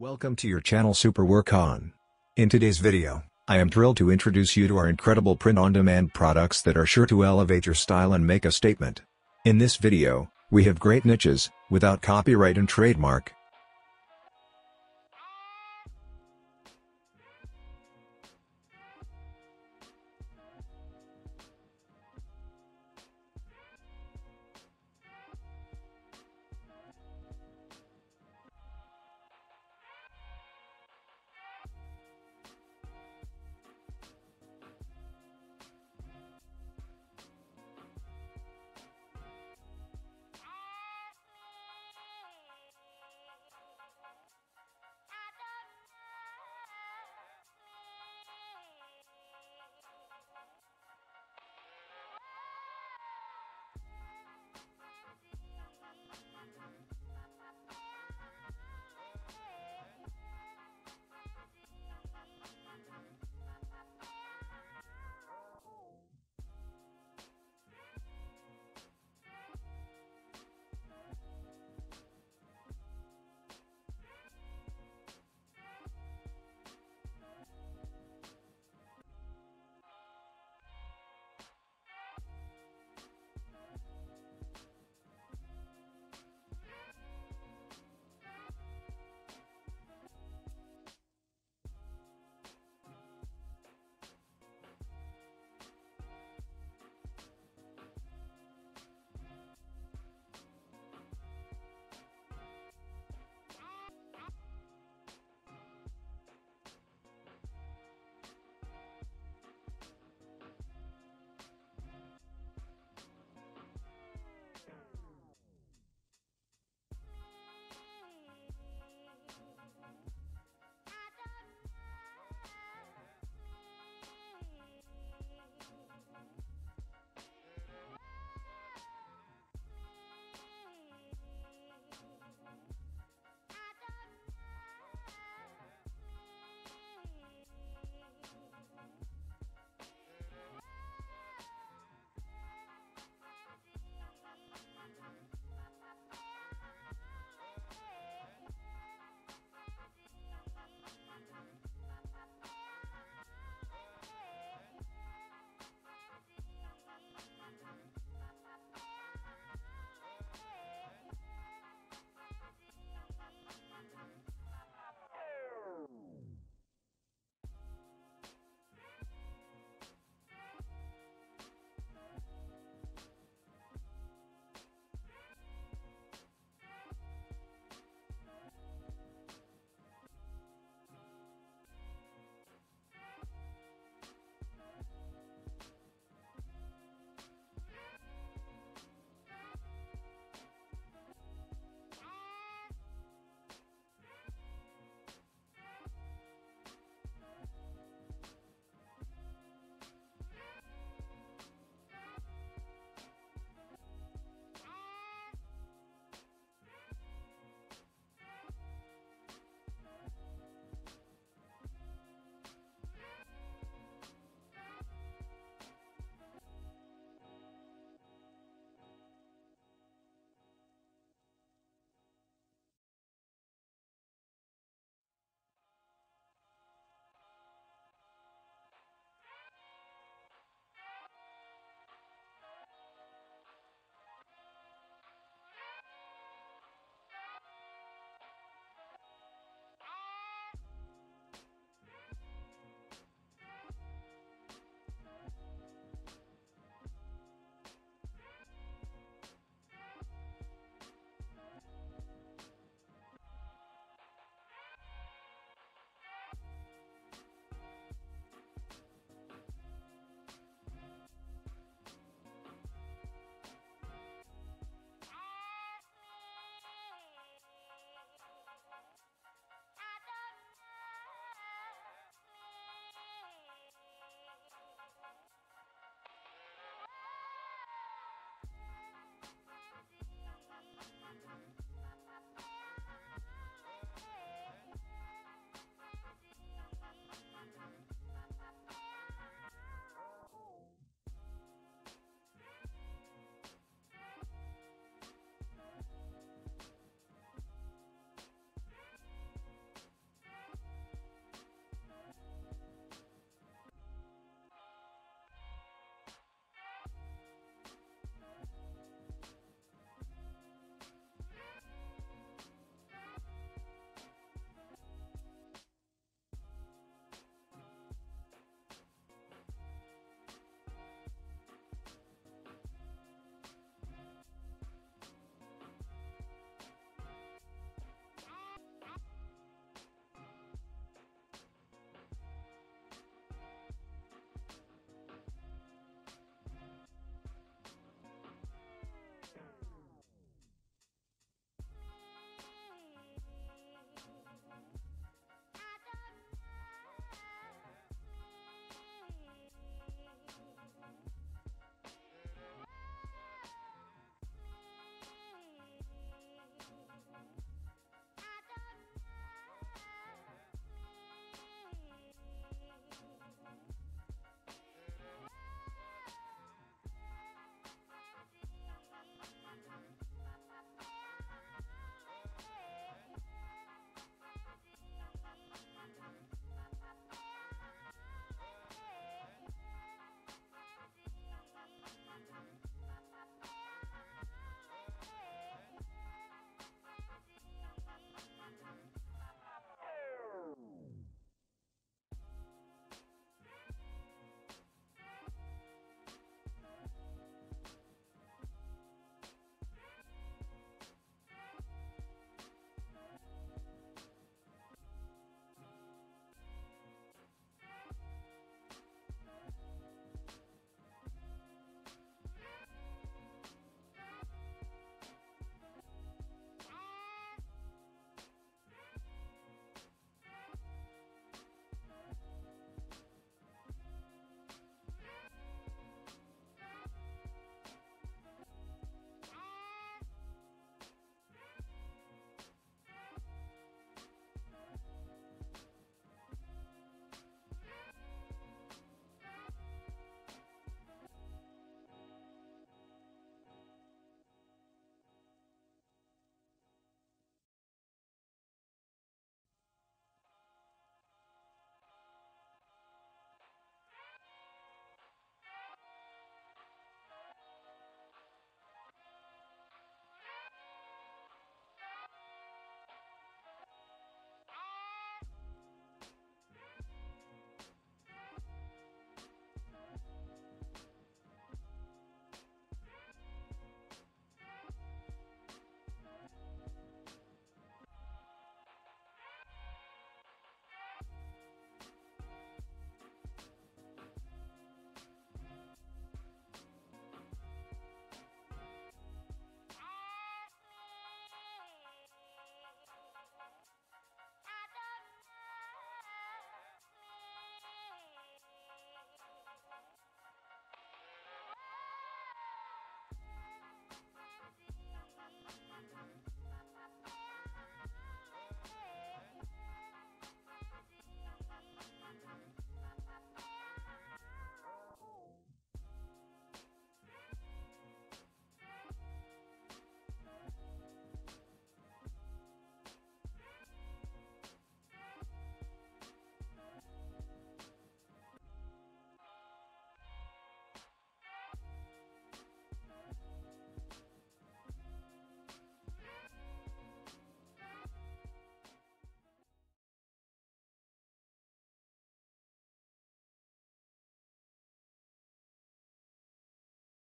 Welcome to your channel Super Work On. In today's video, I am thrilled to introduce you to our incredible print-on-demand products that are sure to elevate your style and make a statement. In this video, we have great niches, without copyright and trademark,